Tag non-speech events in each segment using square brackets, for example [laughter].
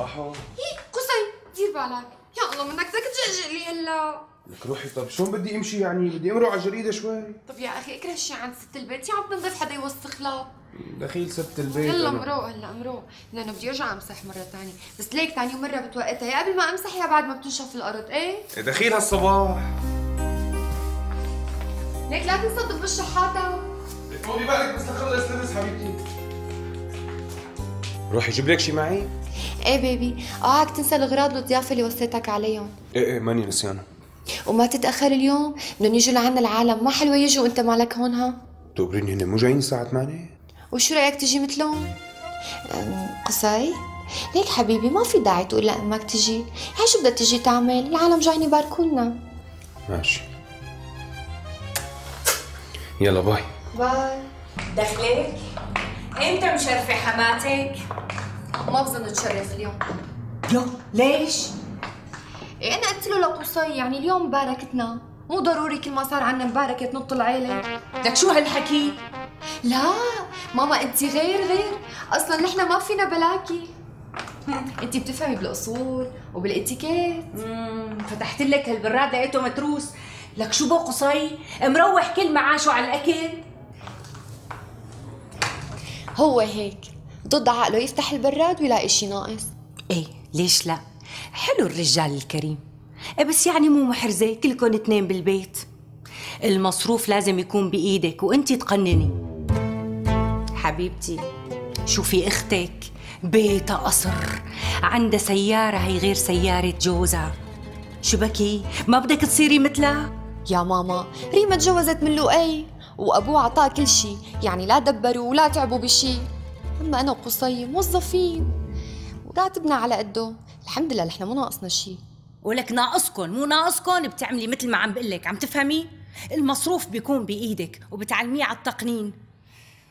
راحوا هي قصي دير بالك. يا الله منك بدك تجعجق لي هلا. لك روحي طب شلون بدي امشي يعني؟ بدي امرق على الجريده شوي. طب يا أخي اكره شي عند ست البيت. يا عم تنظف حدا يوسخ لها دخيل ست البيت يلا أنا. مروق هلا مروق لأنه بدي أرجع أمسح مرة ثانية بس ليك ثاني مرة بتوقتها يا قبل ما أمسح يا بعد ما بتنشف الأرض. إيه؟ دخيل هالصباح. ليك لا تنسى طولي بالك بس لخلص لبس حبيبتي. روحي جيب لك شي معي؟ إيه بيبي؟ اوعك تنسى الأغراض والضيافة اللي وصيتك عليهم. إيه إيه ماني نسيانه وما تتأخر اليوم؟ بدهم يجوا لعنا العالم. ما حلوة يجوا وأنت مالك هون ها؟ تقبريني هن مو جايين الساعة 8 وشو رأيك تجي مثلهم؟ قصي ليك حبيبي ما في داعي تقول لامك تجي. هاي شو بدها تجي تعمل؟ العالم جايين يباركونا. ماشي. يلا باي. bye. دخلك؟ إمتى مشرفة حماتك؟ ما بظن تشرف اليوم يو ليش؟ إيه أنا قلت له لقصي يعني اليوم مباركتنا مو ضروري كل ما صار عنا مباركة تنط العيلة لك شو هالحكي؟ لا ماما انت غير غير أصلا نحن ما فينا بلاكي انت بتفهمي بالأصول وبالإتيكيت فتحت لك هالبراد لقيته متروس لك شو بو قصي؟ مروح كل معاشه على الأكل؟ هو هيك ضد عقله يفتح البراد ويلاقي شي ناقص. إيه ليش لا؟ حلو الرجال الكريم. إيه بس يعني مو محرزة كلكم اتنين بالبيت. المصروف لازم يكون بإيدك وانتي تقنني. حبيبتي شوفي أختك بيتها قصر. عندها سيارة هي غير سيارة جوزها. شو بكي؟ ما بدك تصيري مثلها؟ يا ماما ريما تجوزت من لؤي وأبوه عطاه كل شي. يعني لا دبروا ولا تعبوا بشي. اما أنا وقصي موظفين. وراتبنا على قده. الحمد لله نحن مو ناقصنا شي. ولك ناقصكن مو ناقصكن بتعملي مثل ما عم بقلك عم تفهمي؟ المصروف بيكون بإيدك وبتعلميه على التقنين.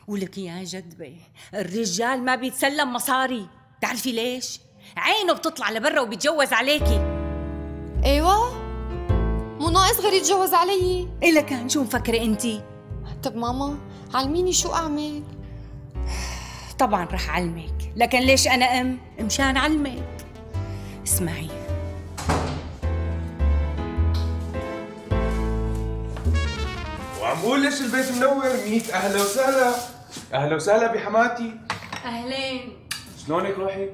ولك يا جدبة الرجال ما بيتسلم مصاري. تعرفي ليش؟ عينه بتطلع لبرا وبيتجوز عليكي. أيوه. مو ناقص غير يتجوز علي. إلا كان شو مفكرة أنتي؟ طب ماما علميني شو أعمل؟ طبعا رح علمك لكن ليش أنا أم؟ مشان علمك اسمعي. وعم بقول ليش البيت منور؟ ميت. أهلا وسهلا. أهلا وسهلا بحماتي. أهلين. شلونك روحي؟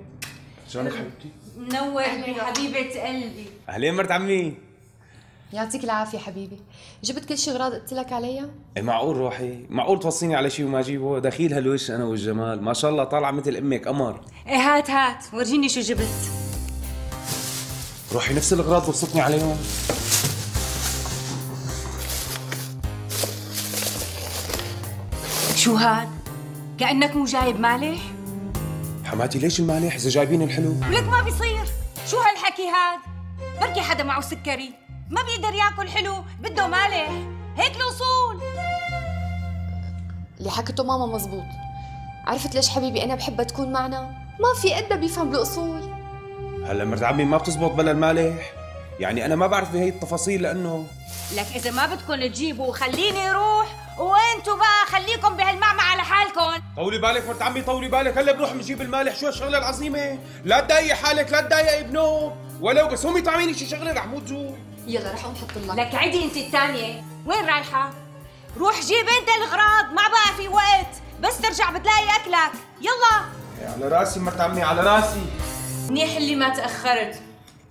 شلونك حبيبتي؟ منور حبيبة قلبي. أهلين مرت عمي. يعطيك العافية حبيبي. جبت كل شي اغراض قلت لك عليها؟ إيه معقول روحي؟ معقول توصيني على شيء وما أجيبه؟ دخيل هالوش أنا والجمال. ما شاء الله طالعة مثل أمك قمر. إيه هات هات. ورجيني شو جبت. روحي نفس الاغراض وصتني عليهم. شو هاد؟ كأنك مو جايب مالح؟ حماتي ليش المالح؟ إذا جايبين الحلو. ولك ما بيصير. شو هالحكي هاد؟ بركي حدا معه سكري. ما بيقدر ياكل حلو بده مالح. هيك الأصول اللي حكته ماما مزبوط. عرفت ليش حبيبي أنا بحبها تكون معنا؟ ما في قدها بيفهم بالاصول هلا مرت عمي ما بتزبط بلا المالح. يعني أنا ما بعرف بهي التفاصيل لأنه لك إذا ما بدكم تجيبوا خليني روح. وأنتوا بقى خليكم بهالمعمعة لحالكم طولي بالك مرت عمي طولي بالك. هلا بنروح بنجيب المالح. شو هالشغلة العظيمة؟ لا تضايق حالك لا تضايق ابنه. ولو بس هم يطعميني شي شغلة رح موت جوع يلا رح نحط لك لك عدي أنت الثانية. وين رايحة؟ روح جيب أنت الاغراض ما بقى في وقت. بس ترجع بتلاقي أكلك. يلا. على راسي مرت عمي على راسي. منيح اللي ما تأخرت.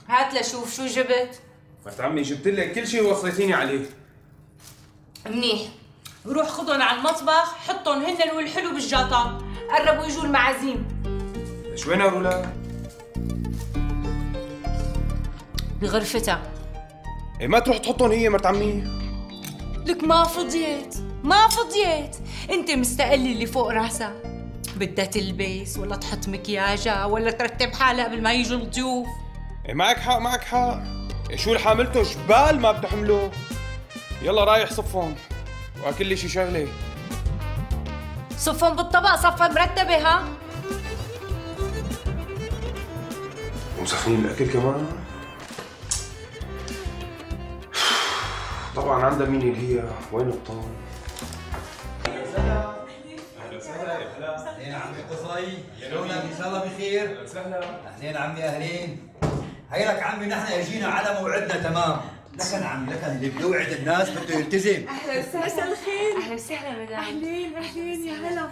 هات لشوف شو جبت. مرت عمي جبت لك كل شيء وصيتيني عليه. منيح. روح خذهم على المطبخ حطهم هن والحلو بالجاطة. قربوا يجوا المعازيم. إيش وين رولا؟ بغرفتها. إيه ما تروح تحطهم هي مرت عمي. لك ما فضيت ما فضيت. أنت مستقلي اللي فوق راسها. بدها تلبس ولا تحط مكياجها ولا ترتب حالها قبل ما يجوا الضيوف. إيه معك حق معك حق. إيه شو اللي حاملته جبال ما بتحمله يلا رايح صفهم. وأكل لي شي شغلة. صفهم بالطبق صفة مرتبة ها؟ ومسخنين الأكل كمان؟ طبعا عندها مين اللي هي وين الطعم يا عمي قصي شلونك شاء الله بخير اهلين عمي اهلين هي لك عمي نحن اجينا على موعدنا تمام لكن عمي لكن اللي بيوعد الناس بده يلتزم. أهلا وسهلا. مساء الخير. أهلا وسهلا مدام أهلين أهلين يا هلا.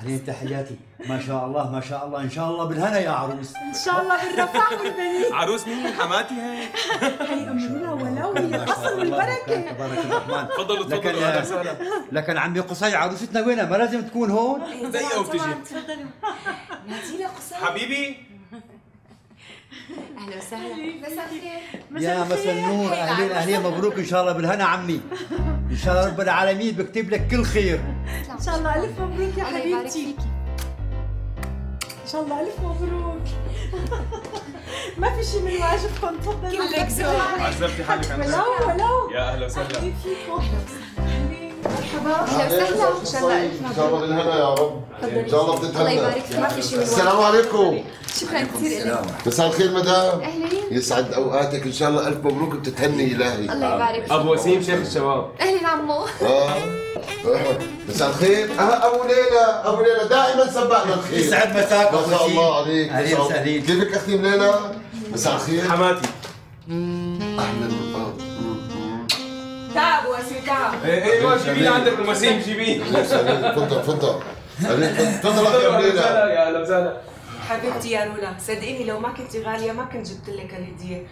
أهلين تحياتي. ما شاء الله ما شاء الله. إن شاء الله بالهنا يا عروس. إن شاء الله بالرفاه والبنين. [laughs] عروس مين؟ حماتي هي. هي امنا ولو هي الاصل والبركه تبارك الرحمن تفضلوا لكن تفضلوا. أهلا وسهلا. لكن عمي قصي عروستنا وينها؟ ما لازم تكون هون. دقيقة وبتجي تفضلوا نادينا قصي. حبيبي [laughs] أهلا وسهلا. مساء الخير. يا مسا النور. أهلين أهلين مبروك إن شاء الله بالهنا عمي. [laughs] إن شاء الله رب العالمين بكتب لك كل خير. إن شاء الله. ألف مبروك يا حبيبتي. فيكي. إن شاء الله. ألف مبروك. [laughs] ما في شيء من واجبكم. تفضلوا كلك ذوق. عزمتي حالك عن ولو ولو. يا أهلا وسهلا. مرحبا أهلا وسهلا ان شاء الله إن شاء الله يا رب. إن شاء الله الله بتتهنى يبارك فيك. ما في شيء السلام عليكم. شكرا كثير لك. مساء الخير مدام. أهلين. يسعد أوقاتك. إن شاء الله ألف مبروك بتتهني إلهي. الله يبارك فيك. أبو وسيم شيخ الشباب. أهلين عمو. آه. آه. مساء الخير. آه أبو ليلى. أبو ليلى دائما سبقنا الخير. يسعد مساك ما شاء. الله عليك. الله. وسهلين. كيفك أختي ليلى مساء الخير. حماتي. أهلا. آه. تعب وسيم تعب أيوه جيبين عندك أهلا وسهلا تفضل تفضل. تفضل ليلى يا أهلا وسهلا حبيبتي يا رولا صدقيني لو ما كنتي غالية ما كنت جبت لك الهدية.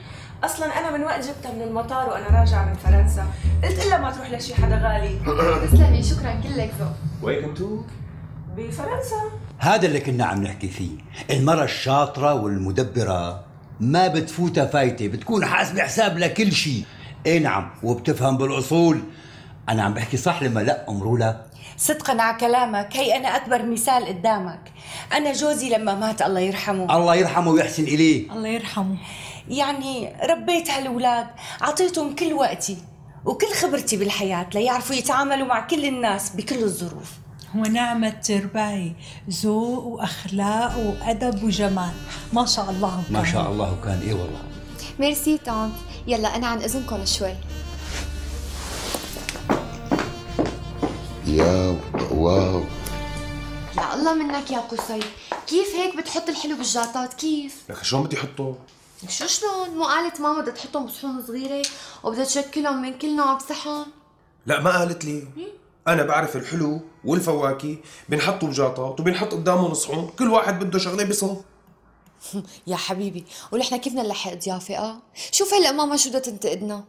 أصلا أنا من وقت جبتها من المطار وأنا راجعة من فرنسا. قلت لها ما تروح لشي حدا غالي. [coughs] تسلمي شكرا كلك ذوق. وين كنتوا؟ بفرنسا. هذا اللي كنا عم نحكي فيه. المرة الشاطرة والمدبرة ما بتفوتها فايتة بتكون حاسبة حساب لكل شيء. اي نعم وبتفهم بالأصول. أنا عم بحكي صح لما لا ام رولا صدقا على كلامك. هي أنا أكبر مثال قدامك. أنا جوزي لما مات الله يرحمه. الله يرحمه ويحسن إليه. الله يرحمه. يعني ربيت هالولاد أعطيتهم كل وقتي وكل خبرتي بالحياة ليعرفوا يتعاملوا مع كل الناس بكل الظروف. ونعمة ترباي ذوق وأخلاق وأدب وجمال. ما شاء الله ما كان. شاء الله كان. إيه والله. ميرسي طنط يلا أنا عن إذنكم شوي. يا واو. يا الله منك يا قصي. كيف هيك بتحط الحلو بالجاطات كيف؟ لك شلون بدي أحطه؟ شو شلون؟ مو قالت ماما بدها تحطهم بصحون صغيرة وبدها تشكلهم من كل نوع بصحن لا ما قالت لي. أنا بعرف الحلو والفواكه بنحطوا بجاطات وبنحط قدامهم صحون. كل واحد بده شغلة بصب [laughs] يا حبيبي. ونحن كيف نلحق ضيافه آه شوف هلا ماما شو بدها تنتقدنا.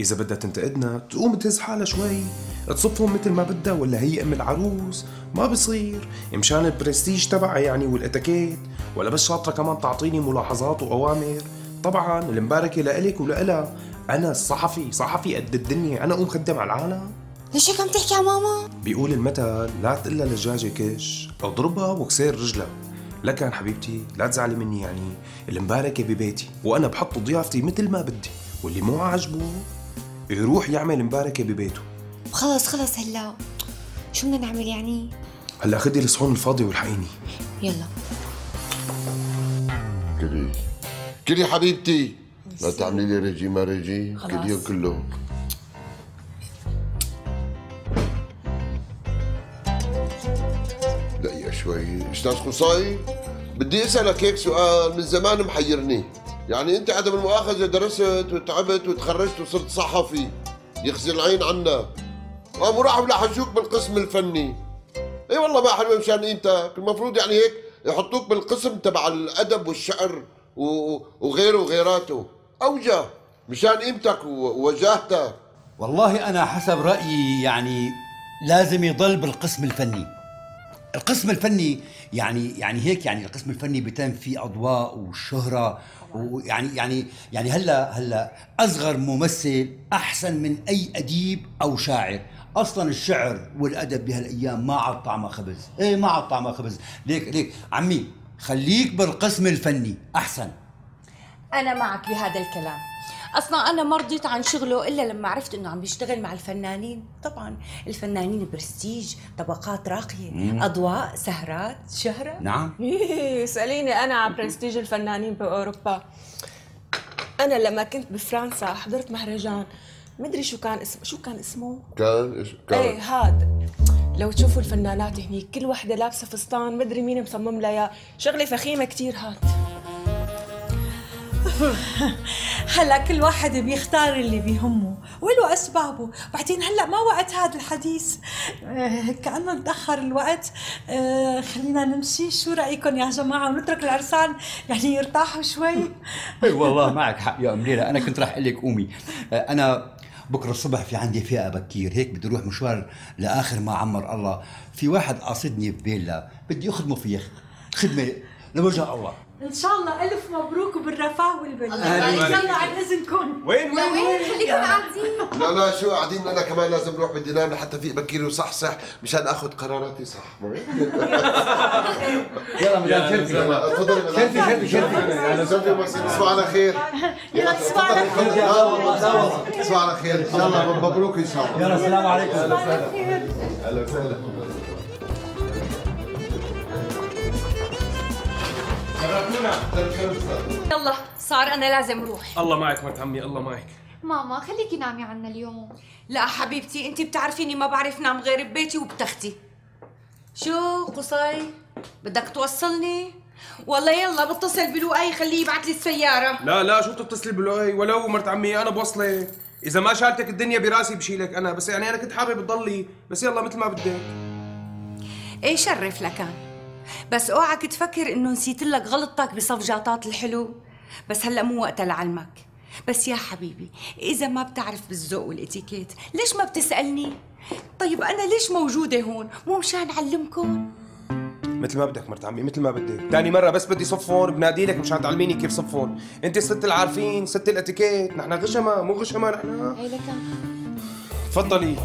إذا بدها تنتقدنا تقوم تهز حالها شوي. تصفهم مثل ما بدها ولا هي أم العروس؟ ما بصير. مشان البرستيج تبعها يعني والاتيكيت. ولا بس شاطرة كمان تعطيني ملاحظات وأوامر. طبعا المباركة لإلك ولإلها. أنا الصحفي صحفي قد الدنيا. أنا أقوم خدم على العالم. ليش هيك عم تحكي على ماما؟ بيقول المثل لا تقلها للدجاجة كش. اضربها وكسر رجلها. لكن حبيبتي لا تزعلي مني يعني. المباركة ببيتي وأنا بحط ضيافتي مثل ما بدي واللي مو عاجبه يروح يعمل مباركة ببيته. خلص خلص هلا. شو بدنا نعمل يعني؟ هلا خدي الصحون الفاضية والحقيني. يلا. كلي كلي حبيبتي لا تعملي لي ريجي ما ريجي كليهم كلهم. دقيقة شوي. أستاذ قصاي بدي أسألك هيك سؤال من زمان محيرني. يعني أنت عدم المؤاخذة درست وتعبت وتخرجت وصرت صحفي. يخزي العين عنك قاموا راحوا لحجوك بالقسم الفني. إي والله ما حلوة مشان قيمتك المفروض يعني هيك يحطوك بالقسم تبع الأدب والشعر وغيره وغيراته. أوجه مشان قيمتك ووجاهتك. والله أنا حسب رأيي يعني لازم يضل بالقسم الفني. القسم الفني يعني يعني هيك يعني القسم الفني بيتم فيه أضواء وشهرة ويعني يعني يعني هلأ هلأ أصغر ممثل أحسن من أي أديب أو شاعر. أصلا الشعر والأدب بهالأيام ما عاد طعمه خبز. إيه ما عاد طعمه خبز. ليك ليك عمي خليك بالقسم الفني أحسن. أنا معك بهذا الكلام. أصلا أنا ما رضيت عن شغله إلا لما عرفت إنه عم بيشتغل مع الفنانين. طبعا الفنانين برستيج طبقات راقية أضواء سهرات شهرة. نعم. [laughs] اسأليني أنا عن برستيج الفنانين بأوروبا. أنا لما كنت بفرنسا حضرت مهرجان. مدري شو كان اسمه شو كان اسمه؟ كان كان إيه هاد. لو تشوفوا الفنانات هنيك كل وحدة لابسة فستان مدري مين مصمم لها. شغلة فخيمة كثير هات [laughs] هلا كل واحد بيختار اللي بيهمه. وله أسبابه؟ بعدين هلا ما وقت هذا الحديث. آه، كأنه تأخر الوقت. آه، خلينا نمشي. شو رايكم يا جماعة؟ ونترك العرسان يعني يرتاحوا شوي. [laughs] إي والله معك حق يا أم ليلى. أنا كنت راح أقول لك قومي. آه، أنا بكرة الصبح في عندي فئة بكير. هيك بدي أروح مشوار لآخر ما عمر الله. في واحد قاصدني بفيلا بدي أخدمه فيها خدمة لوجه الله. إن شاء الله ألف مبروك وبالرفاه آمين. يلا عن إذنكم. وين وين وين؟ خليكم قاعدين. لا لا شو قاعدين؟ أنا كمان لازم أروح بدي انام لحتى في بكير وصحصح مشان آخذ قراراتي صح. [laughs] يلا مدام شرفي تفضلي شرفي شرفي شرفي أهلا وسهلا ومسي تصبحوا على خير. يلا تصبحوا على خير. تصبحوا على خير. ان شاء الله مبروك إن شاء الله. يلا السلام عليكم. على خير. أهلا وسهلا يلا صار أنا لازم أروح. الله معك مرت عمي الله معك. ماما خليكي نامي عنا اليوم. لا حبيبتي انت بتعرفيني ما بعرف نام غير ببيتي وبتختي. شو قصي؟ بدك توصلني؟ والله يلا بتصل بلؤي خليه يبعث لي السيارة. لا لا شو بتتصلي بالوعي ولو مرت عمي أنا بوصلك إذا ما شالتك الدنيا براسي بشيلك أنا بس يعني أنا كنت حابب تضلي. بس يلا مثل ما بدك. إيه شرف لكان بس اوعك تفكر انه نسيت لك غلطتك بصفجاطات الحلو. بس هلا مو وقتها لعلمك. بس يا حبيبي إذا ما بتعرف بالذوق والإتيكيت ليش ما بتسألني؟ طيب أنا ليش موجودة هون؟ مو مشان أعلمكم؟ مثل ما بدك مرت عمي مثل ما بدك تاني مرة بس بدي صفون بنادي لك مشان تعلميني كيف صفون أنت ست العارفين ست الإتيكيت نحن غشمة مو غشمة نحن. هي لكان تفضلي.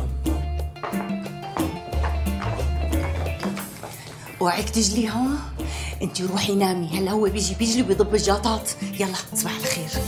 اوعك تجلي ها انت روحي نامي. هلا هو بيجي بيجلي بيضب الجاطات. يلا تصبح على خير